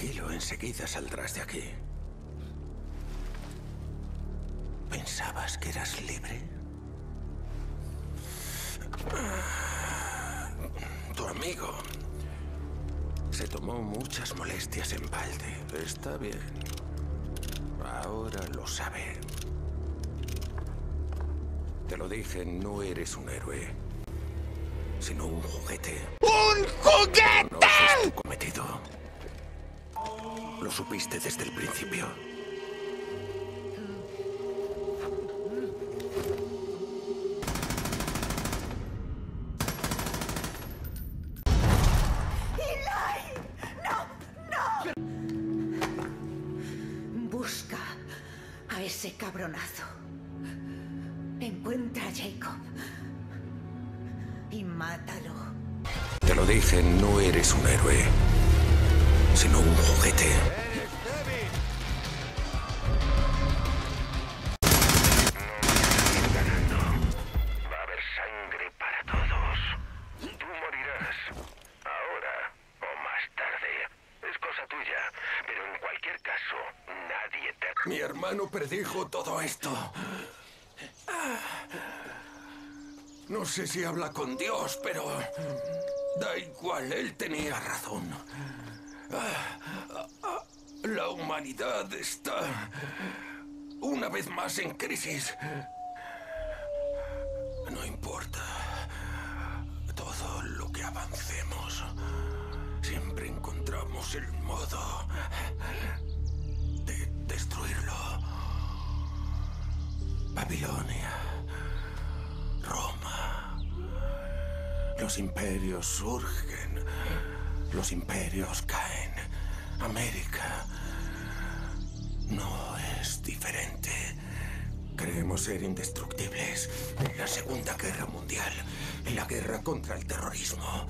Tranquilo, enseguida saldrás de aquí. ¿Pensabas que eras libre? Tu amigo se tomó muchas molestias en balde. Está bien. Ahora lo sabe. Te lo dije, no eres un héroe, sino un juguete. ¡Un juguete! Tu cometido. Lo supiste desde el principio. Busca a ese cabronazo. Encuentra a Jacob. Y mátalo. Te lo dije, no eres un héroe, sino un juguete. Va a haber sangre para todos. Tú morirás. Ahora o más tarde. Es cosa tuya. Pero en cualquier caso, nadie te... Mi hermano predijo todo esto. No sé si habla con Dios, pero... Da igual, él tenía razón. La humanidad está una vez más en crisis. No importa todo lo que avancemos. Siempre encontramos el modo de destruirlo. Babilonia, Roma. Los imperios surgen, los imperios caen. América no es diferente. Creemos ser indestructibles en la Segunda Guerra Mundial, en la guerra contra el terrorismo.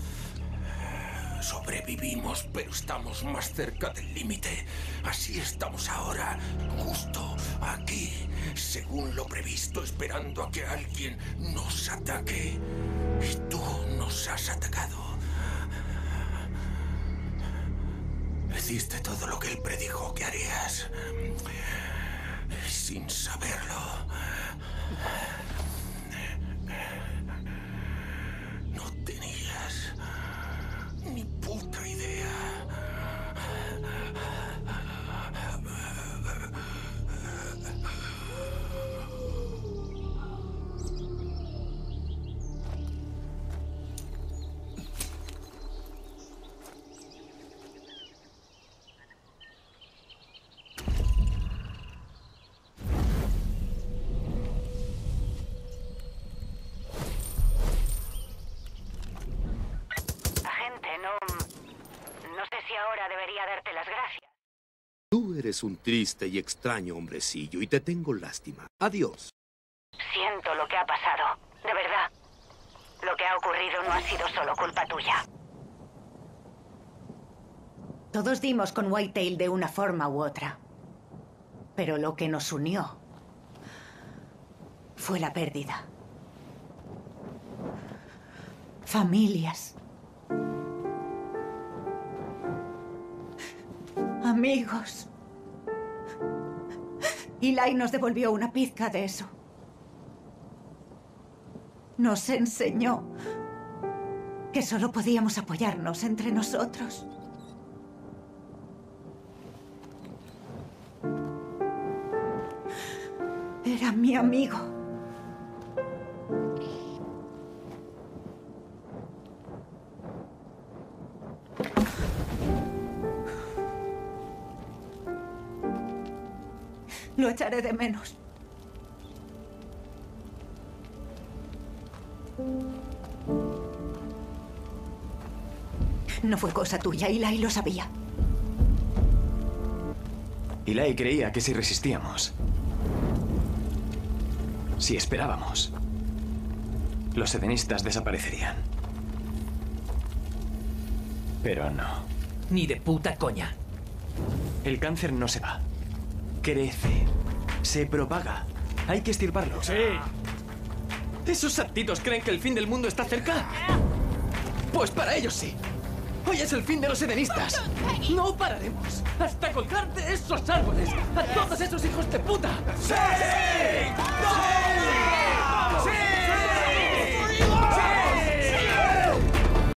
Sobrevivimos, pero estamos más cerca del límite. Así estamos ahora, justo aquí, según lo previsto, esperando a que alguien nos ataque. Y tú nos has atacado. Hiciste todo lo que él predijo que harías. Sin saberlo. Ahora debería darte las gracias. Tú eres un triste y extraño hombrecillo y te tengo lástima. Adiós. Siento lo que ha pasado. De verdad. Lo que ha ocurrido no ha sido solo culpa tuya. Todos dimos con Whitetail de una forma u otra. Pero lo que nos unió fue la pérdida. Familias. Amigos. Y Lai nos devolvió una pizca de eso. Nos enseñó que solo podíamos apoyarnos entre nosotros. Era mi amigo. Lo echaré de menos. No fue cosa tuya, Eli lo sabía. Eli creía que si resistíamos, si esperábamos, los edenistas desaparecerían. Pero no. Ni de puta coña. El cáncer no se va. Crece. Se propaga. Hay que estirparlo. Sí. ¿Esos saptitos creen que el fin del mundo está cerca? Pues para ellos sí. Hoy es el fin de los edenistas. No pararemos hasta colgarte esos árboles. A todos esos hijos de puta. ¡Sí!